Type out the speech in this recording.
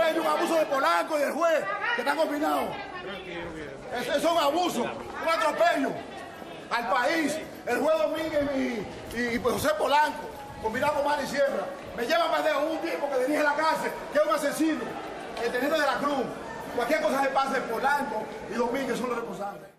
hay un abuso de Polanco y del juez que están combinados. Es un abuso, un atropello al país. El juez Domínguez y, y, pues José Polanco, combinado con Mari Sierra, me lleva más de un tiempo que dirige la cárcel, que es un asesino, el teniente de la Cruz. Cualquier cosa que pase, Polanco y Domínguez son los responsables.